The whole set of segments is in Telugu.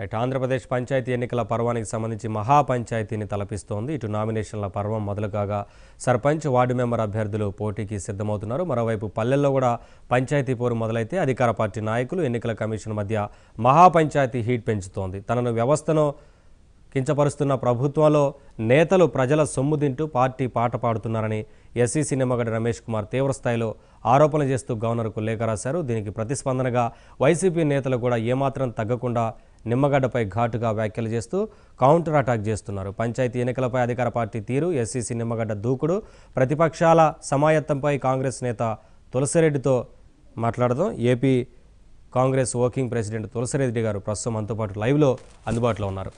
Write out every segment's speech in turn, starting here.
రైట్ ఆంధ్రప్రదేశ్ పంచాయతీ ఎన్నికల పర్వానికి సంబంధించి మహాపంచాయతీని తలపిస్తోంది. ఇటు నామినేషన్ల పర్వం మొదలు కాగా సర్పంచ్ వార్డు మెంబర్ అభ్యర్థులు పోటీకి సిద్ధమవుతున్నారు. మరోవైపు పల్లెల్లో కూడా పంచాయతీ పోరు మొదలైతే అధికార పార్టీ నాయకులు ఎన్నికల కమిషన్ మధ్య మహాపంచాయతీ హీట్ పెంచుతోంది. తనను వ్యవస్థను కించపరుస్తున్న ప్రభుత్వంలో నేతలు ప్రజల సొమ్ము తింటూ పార్టీ పాట పాడుతున్నారని ఎస్సీసీ నిమ్మగడ్డ రమేష్ కుమార్ తీవ్రస్థాయిలో ఆరోపణలు చేస్తూ గవర్నర్కు లేఖ రాశారు. దీనికి ప్రతిస్పందనగా వైసీపీ నేతలు కూడా ఏమాత్రం తగ్గకుండా నిమ్మగడ్డపై ఘాటుగా వ్యాఖ్యలు చేస్తూ కౌంటర్ అటాక్ చేస్తున్నారు. పంచాయతీ ఎన్నికలపై అధికార పార్టీ తీరు ఎస్సీసీ నిమ్మగడ్డ దూకుడు. ప్రతిపక్షాల సమాయత్తంపై కాంగ్రెస్ నేత తులసిరెడ్డితో మాట్లాడదాం. AP Congress working president Tulasi Reddy గారు ప్రస్తుతం మనతో పాటు లైవ్లో అందుబాటులో ఉన్నారు.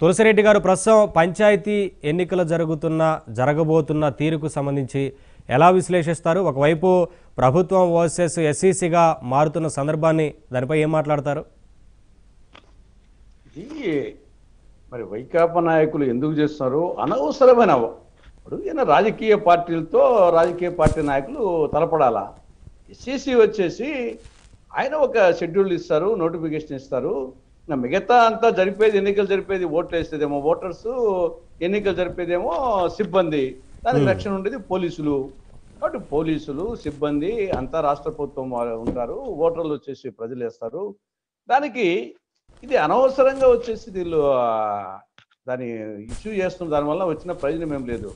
తులసిరెడ్డి గారు ప్రస్తుతం పంచాయతీ ఎన్నికలు జరుగుతున్న జరగబోతున్న తీరుకు సంబంధించి ఎలా విశ్లేషిస్తారు? ఒకవైపు ప్రభుత్వం వర్సెస్ ఎస్సీసీగా మారుతున్న సందర్భాన్ని దానిపై ఏం మాట్లాడతారు? ఇది మరి వైకాపా నాయకులు ఎందుకు చేస్తున్నారు అనవసరమైన ఇప్పుడు ఈయన రాజకీయ పార్టీలతో రాజకీయ పార్టీ నాయకులు తలపడాలా? ఎస్సీసీ వచ్చేసి ఆయన ఒక షెడ్యూల్ ఇస్తారు నోటిఫికేషన్ ఇస్తారు. మిగతా అంతా జరిపేది ఎన్నికలు జరిపేది ఓట్లు వేసేదేమో ఓటర్స్ ఎన్నికలు జరిపేదేమో సిబ్బంది. దానికి రక్షణ ఉండేది పోలీసులు. కాబట్టి పోలీసులు సిబ్బంది అంతా రాష్ట్ర ప్రభుత్వం ఉంటారు. ఓటర్లు వచ్చేసి ప్రజలు వేస్తారు. దానికి ఇది అనవసరంగా వచ్చేసి వీళ్ళు దాన్ని ఇష్యూ చేస్తున్న దానివల్ల వచ్చిన ప్రయోజనం ఏం లేదు.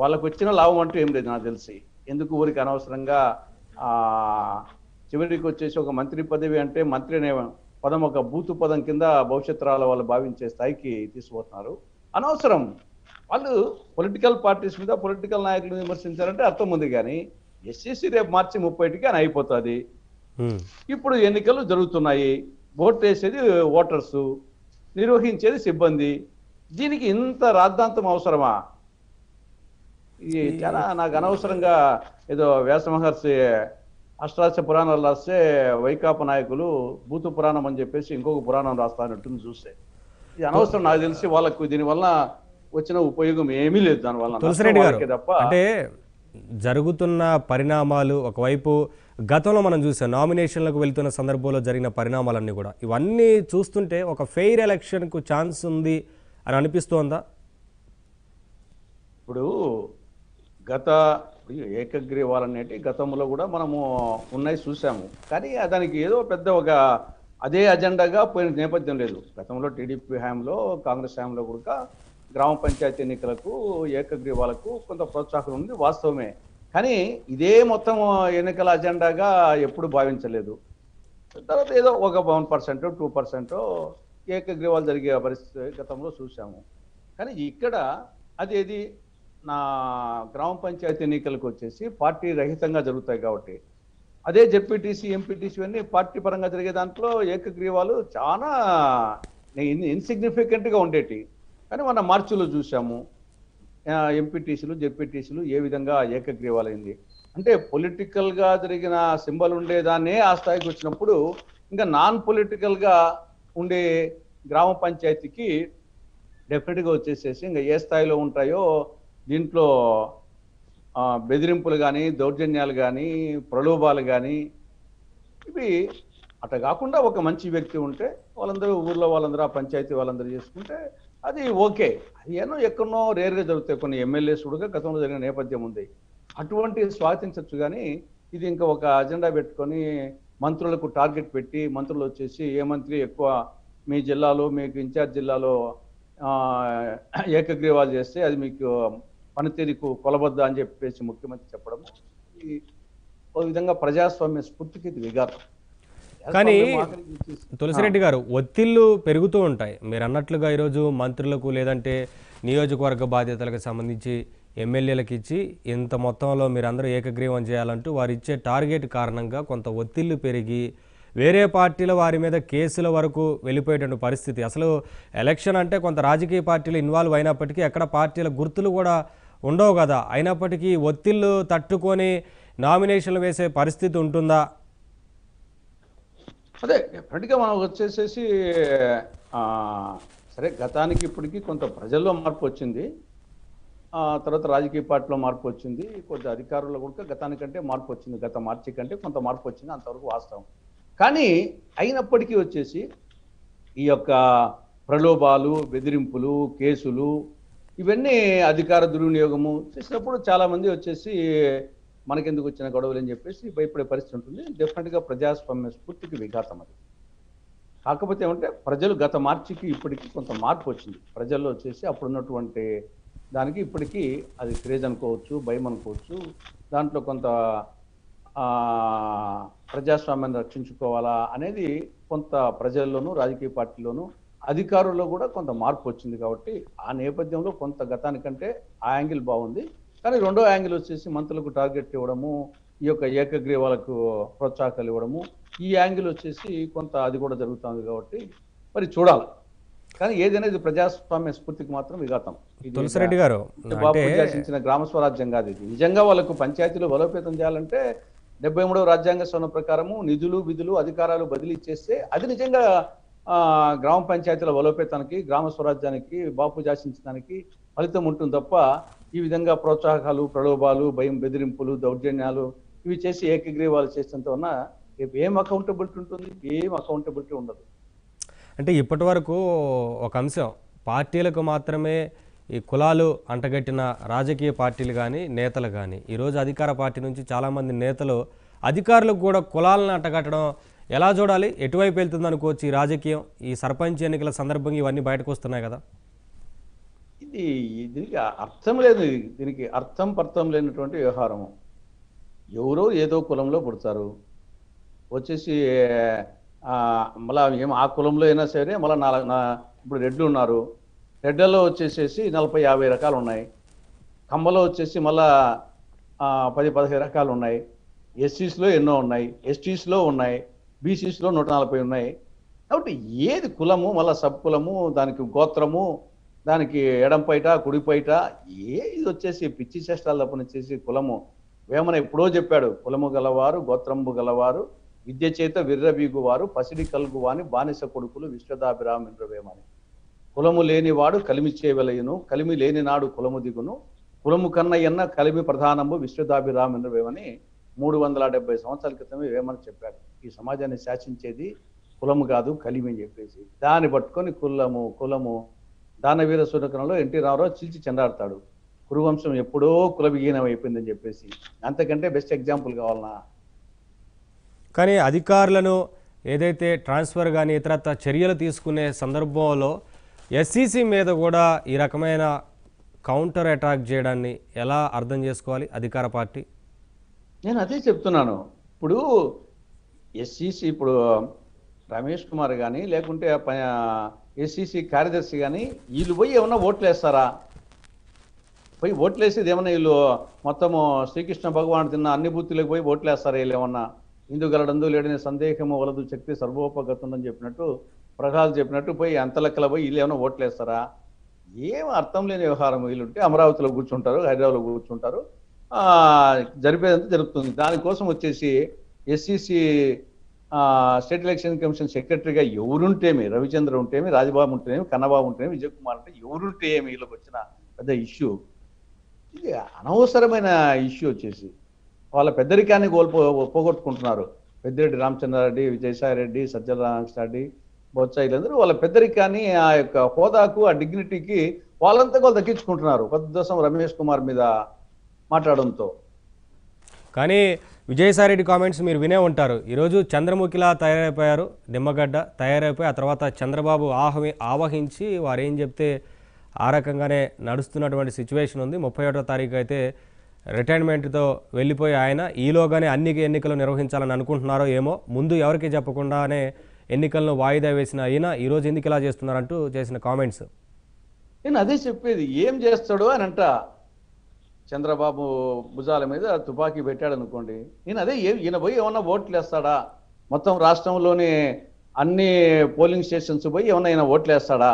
వాళ్ళకు వచ్చిన లాభం అంటూ ఏం లేదు నాకు తెలిసి. ఎందుకు ఊరికి అనవసరంగా చివరికి వచ్చేసి ఒక మంత్రి పదవి అంటే మంత్రి అనే పదం ఒక బూతు పదం కింద భవిష్యత్ రాల వాళ్ళు భావించే స్థాయికి తీసుకుపోతున్నారు. అనవసరం. వాళ్ళు పొలిటికల్ పార్టీస్ మీద పొలిటికల్ నాయకులను విమర్శించారంటే అర్థం ఉంది కానీ ఎస్సీసీ రేపు మార్చి ముప్పైటికి అని అయిపోతుంది. ఇప్పుడు ఎన్నికలు జరుగుతున్నాయి. ఓట్ వేసేది ఓటర్స్ నిర్వహించేది సిబ్బంది. దీనికి ఇంత రాద్ధాంతం అవసరమా? ఇది చాలా నాకు అనవసరంగా ఏదో వ్యాస మహర్షి అష్టాదశ పురాణాలు రాస్తే వైకాపా నాయకులు భూత పురాణం అని చెప్పేసి ఇంకొక పురాణం రాస్తానట్టుంది చూస్తే. ఇది అనవసరం నాకు తెలిసి వాళ్ళకు దీనివల్ల వచ్చిన ఉపయోగం ఏమీ లేదు దానివల్ల. తప్ప. అంటే జరుగుతున్న పరిణామాలు ఒకవైపు గతంలో మనం చూసాం నామినేషన్లకు వెళ్తున్న సందర్భంలో జరిగిన పరిణామాలన్నీ కూడా. ఇవన్నీ చూస్తుంటే ఒక ఫెయిర్ ఎలక్షన్కు ఛాన్స్ ఉంది అని అనిపిస్తోందా? ఇప్పుడు గత ఏకగ్రీవాలనేటి గతంలో కూడా మనము ఉన్నాయి చూసాము. కానీ దానికి ఏదో పెద్ద ఒక అదే అజెండాగా పోయిన నేపథ్యం లేదు. గతంలో టీడీపీ హయాంలో కాంగ్రెస్ హయాంలో కూడా గ్రామ పంచాయతీ ఎన్నికలకు ఏకగ్రీవాలకు కొంత ప్రోత్సాహం ఉంది వాస్తవమే. కానీ ఇదే మొత్తం ఎన్నికల అజెండాగా ఎప్పుడు భావించలేదు. తర్వాత ఏదో ఒక వన్ పర్సెంట్ టూ పర్సెంట్ ఏకగ్రీవాలు జరిగే పరిస్థితి గతంలో చూసాము కానీ ఇక్కడ అదేది నా గ్రామ పంచాయతీ ఎన్నికలకు వచ్చేసి పార్టీ రహితంగా జరుగుతాయి కాబట్టి. అదే జెడ్పీటీసీ ఎంపీటీసీ అన్నీ పార్టీ పరంగా జరిగే దాంట్లో ఏకగ్రీవాలు చాలా ఇన్సిగ్నిఫికెంట్గా ఉండేటి. కానీ మన మార్చిలో చూసాము ఎంపీటీసీలు జెడ్పీటీసీలు ఏ విధంగా ఏకగ్రీవాలైంది? అంటే పొలిటికల్గా జరిగిన సింబల్ ఉండేదాన్నే ఆ స్థాయికి వచ్చినప్పుడు ఇంకా నాన్ పొలిటికల్గా ఉండే గ్రామ పంచాయతీకి డెఫినెట్గా వచ్చేసేసి ఇంకా ఏ స్థాయిలో ఉంటాయో దీంట్లో బెదిరింపులు కానీ దౌర్జన్యాలు కానీ ప్రలోభాలు కానీ ఇవి అట్లా కాకుండా ఒక మంచి వ్యక్తి ఉంటే వాళ్ళందరూ ఊర్లో వాళ్ళందరూ ఆ పంచాయతీ వాళ్ళందరూ చేసుకుంటే అది ఓకే. అది ఏమో ఎక్కడనో రేర్గా జరుగుతాయి. కొన్ని ఎమ్మెల్యేస్ కూడా గతంలో జరిగిన నేపథ్యం ఉంది. అటువంటి స్వాగతించవచ్చు కానీ ఇది ఇంకా ఒక అజెండా పెట్టుకొని మంత్రులకు టార్గెట్ పెట్టి మంత్రులు వచ్చేసి ఏ మంత్రి ఎక్కువ మీ జిల్లాలో మీకు ఇన్ఛార్జ్ జిల్లాలో ఏకగ్రీవాలు చేస్తే అది మీకు పనితీరుకు కొలబద్ద అని చెప్పేసి ముఖ్యమంత్రి చెప్పడం. ఈ ఓ విధంగా ప్రజాస్వామ్య స్ఫూర్తికి ఇది విఘాతం కానీ తులసిరెడ్డి గారు ఒత్తిళ్ళు పెరుగుతూ ఉంటాయి. మీరు అన్నట్లుగా ఈరోజు మంత్రులకు లేదంటే నియోజకవర్గ బాధ్యతలకు సంబంధించి ఎమ్మెల్యేలకు ఇచ్చి ఇంత మొత్తంలో మీరందరూ ఏకగ్రీవం చేయాలంటూ వారు ఇచ్చే టార్గెట్ కారణంగా కొంత ఒత్తిళ్ళు పెరిగి వేరే పార్టీల వారి మీద కేసుల వరకు వెళ్ళిపోయేటువంటి పరిస్థితి. అసలు ఎలక్షన్ అంటే కొంత రాజకీయ పార్టీలు ఇన్వాల్వ్ అయినప్పటికీ ఎక్కడ పార్టీల గుర్తులు కూడా ఉండవు కదా. అయినప్పటికీ ఒత్తిళ్ళు తట్టుకొని నామినేషన్లు వేసే పరిస్థితి ఉంటుందా? అదే డెఫినెట్గా మనం వచ్చేసేసి సరే గతానికి ఇప్పటికి కొంత ప్రజల్లో మార్పు వచ్చింది. తర్వాత రాజకీయ పార్టీలో మార్పు వచ్చింది. కొంత అధికారుల్లో కూడా గతానికంటే మార్పు వచ్చింది. గత మార్చి కంటే కొంత మార్పు వచ్చింది. అంతవరకు వాస్తవం. కానీ అయినప్పటికీ వచ్చేసి ఈ యొక్క ప్రలోభాలు బెదిరింపులు కేసులు ఇవన్నీ అధికార దుర్వినియోగము చేసినప్పుడు చాలామంది వచ్చేసి మనకెందుకు వచ్చిన గొడవలు అని చెప్పేసి భయపడే పరిస్థితి ఉంటుంది. డెఫినెట్గా ప్రజాస్వామ్య స్ఫూర్తికి విఘాతం అది. కాకపోతే ఏమంటే ప్రజలు గత మార్చికి ఇప్పటికి కొంత మార్పు వచ్చింది. ప్రజల్లో వచ్చేసి అప్పుడున్నటువంటి దానికి ఇప్పటికీ అది క్రేజ్ అనుకోవచ్చు భయం అనుకోవచ్చు. దాంట్లో కొంత ప్రజాస్వామ్యాన్ని రక్షించుకోవాలా అనేది కొంత ప్రజల్లోనూ రాజకీయ పార్టీలోనూ అధికారుల్లో కూడా కొంత మార్పు వచ్చింది కాబట్టి ఆ నేపథ్యంలో కొంత గతానికంటే ఆ యాంగిల్ బాగుంది. కానీ రెండో యాంగిల్ వచ్చేసి మంత్రులకు టార్గెట్ ఇవ్వడము ఈ యొక్క ఏకగ్రీవాలకు ప్రోత్సాహకాలు ఇవ్వడము. ఈ యాంగిల్ వచ్చేసి కొంత అది కూడా జరుగుతుంది కాబట్టి మరి చూడాలి. కానీ ఏదైనా ఇది ప్రజాస్వామ్య స్ఫూర్తికి మాత్రం విఘాతం. తులసిరెడ్డి గారు బాబు గ్రామ స్వరాజ్యం కాదు ఇది. నిజంగా వాళ్ళకు పంచాయతీలు బలోపేతం చేయాలంటే డెబ్బై మూడవ రాజ్యాంగ సవరణ ప్రకారము నిధులు విధులు అధికారాలు బదిలీ చేస్తే అది నిజంగా ఆ, గ్రామ పంచాయతీల బలోపేతానికి గ్రామ స్వరాజ్యానికి బాపు శాసించడానికి ఫలితం ఉంటుంది తప్ప ఈ విధంగా ప్రోత్సాహకాలు ప్రలోభాలు భయం బెదిరింపులు దౌర్జన్యాలు ఇవి చేసి ఏకగ్రీవాలు చేసినంత ఉన్న రేపు ఏం అకౌంటబిలిటీ ఉంటుంది? ఏం అకౌంటబిలిటీ ఉండదు. అంటే ఇప్పటి వరకు ఒక అంశం పార్టీలకు మాత్రమే ఈ కులాలు అంటగట్టిన రాజకీయ పార్టీలు కానీ నేతలు కానీ ఈరోజు అధికార పార్టీ నుంచి చాలామంది నేతలు అధికారులకు కూడా కులాలను అంటగట్టడం ఎలా చూడాలి? ఎటువైపు వెళ్తుంది అనుకోవచ్చు ఈ రాజకీయం ఈ సర్పంచ్ ఎన్నికల సందర్భంగా ఇవన్నీ బయటకు వస్తున్నాయి కదా? ఇది దీనికి అర్థం లేదు. దీనికి అర్థం పర్థం లేనటువంటి వ్యవహారము. ఎవరో ఏదో కులంలో పుడతారు. వచ్చేసి మళ్ళీ మళ్ళా ఏం ఆ కులంలో అయినా సరే మళ్ళీ నాలుగు నా ఇప్పుడు రెడ్లు ఉన్నారు. రెడ్లలో వచ్చేసేసి నలభై యాభై రకాలు ఉన్నాయి. కమ్మలో వచ్చేసి మళ్ళా పది పదిహేను రకాలు ఉన్నాయి. ఎస్సీస్లో ఎన్నో ఉన్నాయి. ఎస్టీస్లో ఉన్నాయి. బీసీస్లో నూట నలభై ఉన్నాయి. కాబట్టి ఏది కులము మళ్ళీ సబ్ కులము దానికి గోత్రము దానికి ఎడంపైట కుడిపైట ఏ ఇది వచ్చేసి పిచ్చి చేష్టాలు తప్పని వచ్చేసి కులము. వేమన ఎప్పుడో చెప్పాడు కులము గలవారు గోత్రంబు గలవారు విద్య చేత విర్రబీగువారు పసిడి కలుగువాని బానిస కొడుకులు విశ్వదాభిరామింద్ర వేమని. కులము లేనివాడు కలిమి చేయవలయును కలిమి లేని నాడు కులము దిగును. కులము కన్నయ్యన్న కలిమి ప్రధానము విశ్వదాభిరామింద్ర వేమని మూడు వందల డెబ్బై సంవత్సరాల క్రితమే వేమన చెప్పాడు. ఈ సమాజాన్ని శాసించేది కులము కాదు కలిమి అని చెప్పేసి. దాన్ని పట్టుకొని కులము కులము దానవీర సూరకరంలో ఎన్టీ రామారావు చిల్చి చెండాడతాడు. కురువంశం ఎప్పుడో కుల విహీనం అయిపోయిందని చెప్పేసి. అంతకంటే బెస్ట్ ఎగ్జాంపుల్ కావాలనా? కానీ అధికారులను ఏదైతే ట్రాన్స్ఫర్ కానీ ఇతరత్ర చర్యలు తీసుకునే సందర్భంలో ఎస్సీసీ మీద కూడా ఈ రకమైన కౌంటర్ అటాక్ చేయడాన్ని ఎలా అర్థం చేసుకోవాలి అధికార పార్టీ? నేను అదే చెప్తున్నాను. ఇప్పుడు ఎస్సీసీ ఇప్పుడు రమేష్ కుమార్ కానీ లేకుంటే ఎస్సీసీ కార్యదర్శి కానీ వీళ్ళు పోయి ఏమన్నా ఓట్లు వేస్తారా పోయి ఓట్లు వేసేది ఏమన్నా వీళ్ళు మొత్తము శ్రీకృష్ణ భగవాన్ తిన్న అన్ని బూతులకు పోయి ఓట్లు వేస్తారా వీళ్ళు ఏమన్నా? ఇందు గలడందు లేడని సందేహము వలదు శక్తి సర్వోపగతుందని చెప్పినట్టు ప్రహ్లాద్ చెప్పినట్టు పోయి అంతలెక్కల పోయి వీళ్ళు ఏమైనా ఓట్లు వేస్తారా ఏం అర్థం లేని వ్యవహారం వీళ్ళుంటే అమరావతిలో కూర్చుంటారు హైదరాబాద్లో కూర్చుంటారు. జరిపేదంతా జరుగుతుంది. దానికోసం వచ్చేసి ఎస్సీసీ స్టేట్ ఎలక్షన్ కమిషన్ సెక్రటరీగా ఎవరుంటేమి రవిచంద్ర ఉంటేమి రాజబాబు ఉంటేమి కన్నబాబు ఉంటేమి విజయ్ కుమార్ అంటే ఎవరుంటే ఏమి వీళ్ళకి వచ్చిన పెద్ద ఇష్యూ. ఇది అనవసరమైన ఇష్యూ వచ్చేసి. వాళ్ళ పెద్దరికాన్ని కోల్పో పోగొట్టుకుంటున్నారు. పెద్దిరెడ్డి రామచంద్రారెడ్డి విజయసాయి రెడ్డి సజ్జల రామకృష్ణారెడ్డి బొత్స వీళ్ళందరూ వాళ్ళ పెద్దరికాన్ని ఆ యొక్క హోదాకు ఆ డిగ్నిటీకి వాళ్ళంతా వాళ్ళు దక్కించుకుంటున్నారు. కొద్దిసం రమేష్ కుమార్ మీద మాట్లాడడంతో. కానీ విజయసాయిరెడ్డి కామెంట్స్ మీరు వినే ఉంటారు. ఈరోజు చంద్రముఖిలా తయారైపోయారు నిమ్మగడ్డ తయారైపోయి ఆ తర్వాత చంద్రబాబు ఆహవి ఆవహించి వారు ఏం చెప్తే ఆ రకంగానే నడుస్తున్నటువంటి సిచ్యువేషన్ ఉంది. ముప్పై ఒకటో తారీఖు అయితే రిటైర్మెంట్తో వెళ్ళిపోయి ఆయన ఈలోగానే అన్ని ఎన్నికలు నిర్వహించాలని అనుకుంటున్నారో ఏమో ముందు ఎవరికి చెప్పకుండానే ఎన్నికలను వాయిదా వేసిన ఆయన ఈరోజు ఎందుకు ఇలా చేస్తున్నారంటూ చేసిన కామెంట్స్. నేను అదే చెప్పేది ఏం చేస్తాడు అని అంట. చంద్రబాబు భుజాల మీద తుపాకీ పెట్టాడు అనుకోండి నేను అదే ఈయన పోయి ఏమన్నా ఓట్లు వేస్తాడా? మొత్తం రాష్ట్రంలోని అన్ని పోలింగ్ స్టేషన్స్ పోయి ఏమన్నా ఈయన ఓట్లు వేస్తాడా?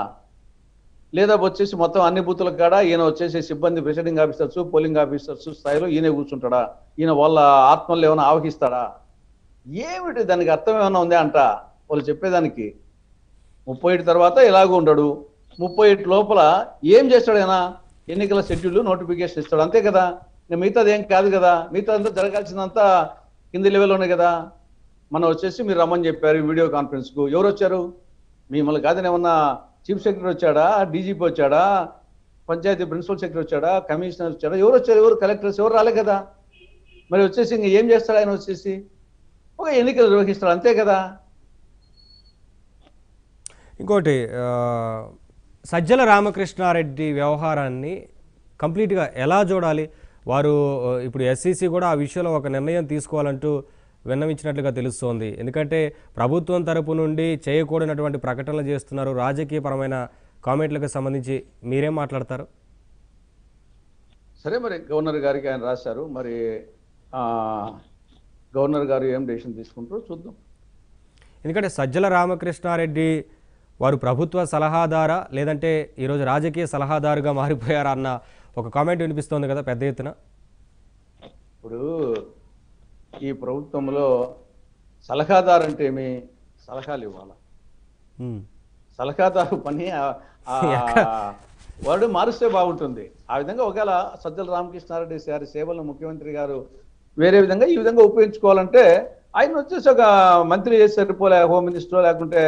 లేదా వచ్చేసి మొత్తం అన్ని బూతుల కాడ ఈయన వచ్చేసి సిబ్బంది ప్రిసైడింగ్ ఆఫీసర్స్ పోలింగ్ ఆఫీసర్స్ స్థాయిలో ఈయన కూర్చుంటాడా? ఈయన వాళ్ళ ఆత్మలు ఏమైనా ఆవహిస్తాడా? ఏమిటి దానికి అర్థం ఏమైనా ఉందా అంట వాళ్ళు చెప్పేదానికి? ముప్పై ఏడు తర్వాత ఇలాగూ ఉండడు. ముప్పై ఏడు లోపల ఏం చేస్తాడు ఆయన? ఎన్నికల షెడ్యూల్ నోటిఫికేషన్ ఇస్తాడు. అంతే కదా? మిగతాది ఏం కాదు కదా? మిగతా అంతా జరగాల్సిందంతా కింది లెవెల్లోనే కదా? మనం వచ్చేసి మీరు రమ్మని చెప్పారు వీడియో కాన్ఫరెన్స్కు ఎవరు వచ్చారు? మిమ్మల్ని కాదని ఏమన్నా చీఫ్ సెక్రటరీ వచ్చాడా? డీజీపీ వచ్చాడా? పంచాయతీ ప్రిన్సిపల్ సెక్రటరీ వచ్చాడా? కమిషనర్ వచ్చాడా? ఎవరు వచ్చారు? ఎవరు కలెక్టర్స్ ఎవరు రాలే కదా? మరి వచ్చేసి ఇంక ఏం చేస్తాడు ఆయన వచ్చేసి? ఒక ఎన్నికలు నిర్వహిస్తాడు. అంతే కదా? ఇంకోటి సజ్జల రామకృష్ణారెడ్డి వ్యవహారాన్ని కంప్లీట్గా ఎలా చూడాలి వారు ఇప్పుడు ఎస్సీసీ కూడా ఆ విషయంలో ఒక నిర్ణయం తీసుకోవాలంటూ విన్నవించినట్లుగా తెలుస్తోంది. ఎందుకంటే ప్రభుత్వం తరపు నుండి చేయకూడనటువంటి ప్రకటనలు చేస్తున్నారు. రాజకీయపరమైన కామెంట్లకు సంబంధించి మీరేం మాట్లాడతారు? సరే మరి గవర్నర్ గారికి ఆయన రాశారు. మరి గవర్నర్ గారు ఏం డెసిషన్ తీసుకుంటారో చూద్దాం. ఎందుకంటే సజ్జల రామకృష్ణారెడ్డి వారు ప్రభుత్వ సలహాదారా లేదంటే ఈరోజు రాజకీయ సలహాదారుగా మారిపోయారా అన్న ఒక కామెంట్ వినిపిస్తోంది కదా పెద్ద ఎత్తున. ఇప్పుడు ఈ ప్రభుత్వంలో సలహాదారు అంటే ఏమి? సలహాలు ఇవ్వాలి. సలహాదారు పని వాడు మారుస్తే బాగుంటుంది. ఆ విధంగా ఒకవేళ సజ్జల రామకృష్ణారెడ్డి గారి సేవలను ముఖ్యమంత్రి గారు వేరే విధంగా ఈ విధంగా ఉపయోగించుకోవాలంటే ఆయన వచ్చేసి ఒక మంత్రి చేసి సరిపోలే హోమ్ మినిస్టర్ లేకుంటే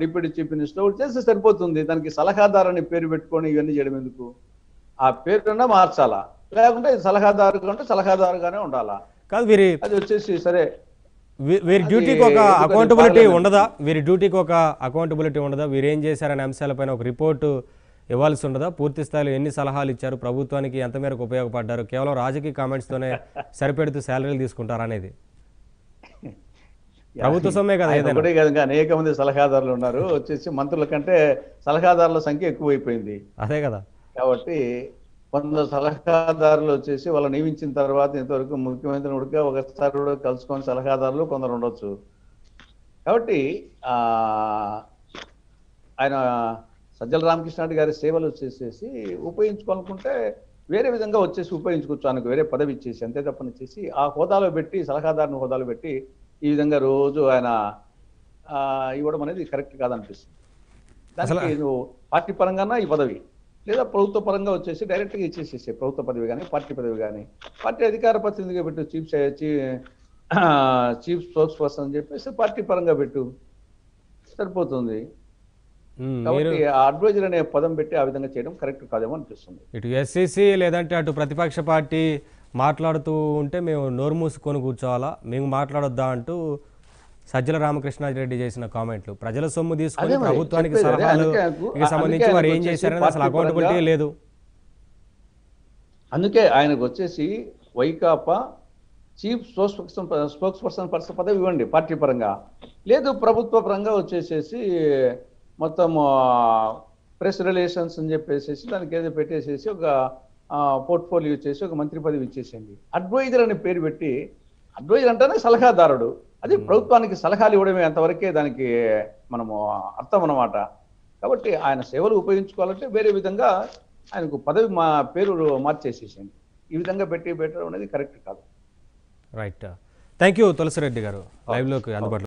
డిప్యూటీ చీఫ్ మినిస్టర్ ఒకటి చేస్తే సరిపోతుంది. దానికి సలహాదారు అని పేరు పెట్టుకొని ఇవన్నీ చేయడం ఎందుకు? ఆ పేరున్నా మార్చాలా? లేకుంటే సలహాదారు కంటే సలహాదారుగానే ఉండాలా? కాదు వీరి అది వచ్చేసి సరే. వీరి డ్యూటీకి ఒక అకౌంటబిలిటీ ఉండదా? వీరి డ్యూటీకి ఒక అకౌంటబిలిటీ ఉండదా? వీరు ఏం చేశారనే అంశాలపైన ఒక రిపోర్టు ఇవ్వాల్సి ఉండదా? పూర్తి స్థాయిలో ఎన్ని సలహాలు ఇచ్చారు? ప్రభుత్వానికి ఎంత మేరకు ఉపయోగపడ్డారు? కేవలం రాజకీయ కామెంట్స్తోనే సరిపెడుతూ శాలరీలు తీసుకుంటారా అనేది? ప్రభుత్వ సొమ్మే కదా. ఒకటే అనేక మంది సలహాదారులు ఉన్నారు. వచ్చేసి మంత్రుల కంటే సలహాదారుల సంఖ్య ఎక్కువైపోయింది. అదే కదా. కాబట్టి కొందరు సలహాదారులు వచ్చేసి వాళ్ళు నియమించిన తర్వాత ఇంతవరకు ముఖ్యమంత్రిని ఉడిక ఒకసారి కూడా కలుసుకొని సలహాదారులు కొందరు ఉండొచ్చు. కాబట్టి ఆ ఆయన సజ్జల రామకృష్ణారెడ్డి గారి సేవలు వచ్చేసేసి ఉపయోగించుకోవాలనుకుంటే వేరే విధంగా వచ్చేసి ఉపయోగించుకోవచ్చు. ఆయనకు వేరే పదవి ఇచ్చేసి అంతే తప్పనిచ్చేసి ఆ హోదాలో పెట్టి సలహాదారుని హోదాలో పెట్టి ఈ విధంగా రోజు ఆయన ఇవ్వడం అనేది కరెక్ట్ కాదనిపిస్తుంది. దానికి నువ్వు పార్టీ పరంగానా ఈ పదవి? లేదా ప్రభుత్వ పరంగా వచ్చేసి డైరెక్ట్గా ఇచ్చేసేసి ప్రభుత్వ పదవి కానీ పార్టీ పదవి కానీ పార్టీ అధికార ప్రతినిధిగా పెట్టు చీఫ్ చీఫ్ స్పోక్స్ పర్సన్ అని చెప్పేసి పార్టీ పరంగా పెట్టు. సరిపోతుంది. కాబట్టి అడ్వైజర్ అనే పదం పెట్టి ఆ విధంగా చేయడం కరెక్ట్ కాదేమో అనిపిస్తుంది. ఇటు ఎస్సీసీ లేదంటే అటు ప్రతిపక్ష పార్టీ మాట్లాడుతూ ఉంటే మేము నోరు మూసుకొని కూర్చోవాలా? మేము మాట్లాడొద్దా అంటూ సజ్జల రామకృష్ణారెడ్డి చేసిన కామెంట్లు. ప్రజల సొమ్ము తీసుకొని ప్రభుత్వానికి. సలహాలు సంబంధించి వారు ఏం చేశారని అసలు అకౌంటబిలిటీ లేదు. అందుకే ఆయనకు వచ్చేసి Vaikapa chief spokesperson spokesperson person పదవి ఇవ్వండి పార్టీ పరంగా. లేదు ప్రభుత్వ పరంగా వచ్చేసేసి మొత్తం ప్రెస్ రిలేషన్స్ అని చెప్పేసి దానికి ఏదో పెట్టేసేసి ఒక పోర్ట్ఫోలియో చేసి ఒక మంత్రి పదవి ఇచ్చేసేయండి అడ్వైజర్ అనే పేరు పెట్టి అడ్వైజర్ అంటేనే సలహాదారుడు. అది ప్రభుత్వానికి సలహాలు ఇవ్వడమే అంతవరకే దానికి మనము అర్థం అన్నమాట. కాబట్టి ఆయన సేవలు ఉపయోగించుకోవాలంటే వేరే విధంగా ఆయనకు పదవి మా పేరు మార్చేసేసేయండి ఈ విధంగా పెట్టి పెట్టడం అనేది కరెక్ట్ కాదు. రైట్ థ్యాంక్ యూ తులసిరెడ్డి గారు. లైవ్లోకి అందుబాటులో